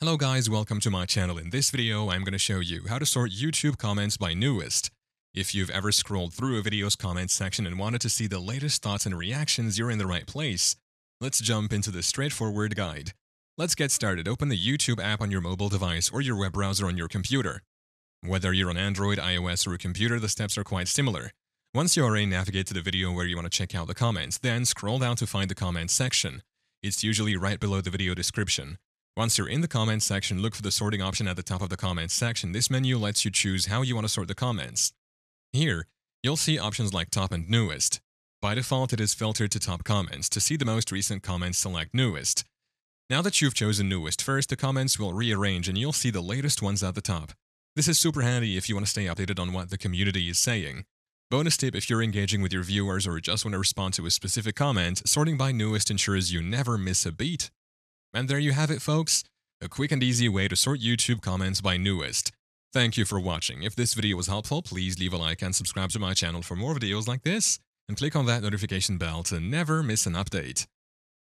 Hello guys, welcome to my channel. In this video, I'm going to show you how to sort YouTube comments by newest. If you've ever scrolled through a video's comments section and wanted to see the latest thoughts and reactions, you're in the right place. Let's jump into this straightforward guide. Let's get started. Open the YouTube app on your mobile device or your web browser on your computer. Whether you're on Android, iOS, or a computer, the steps are quite similar. Once you are in, navigate to the video where you want to check out the comments, then scroll down to find the comments section. It's usually right below the video description. Once you're in the comments section, look for the sorting option at the top of the comments section. This menu lets you choose how you want to sort the comments. Here, you'll see options like top and newest. By default, it is filtered to top comments. To see the most recent comments, select newest. Now that you've chosen newest first, the comments will rearrange and you'll see the latest ones at the top. This is super handy if you want to stay updated on what the community is saying. Bonus tip if you're engaging with your viewers or just want to respond to a specific comment, sorting by newest ensures you never miss a beat. And there you have it, folks. A quick and easy way to sort YouTube comments by newest. Thank you for watching. If this video was helpful, please leave a like and subscribe to my channel for more videos like this, and click on that notification bell to never miss an update.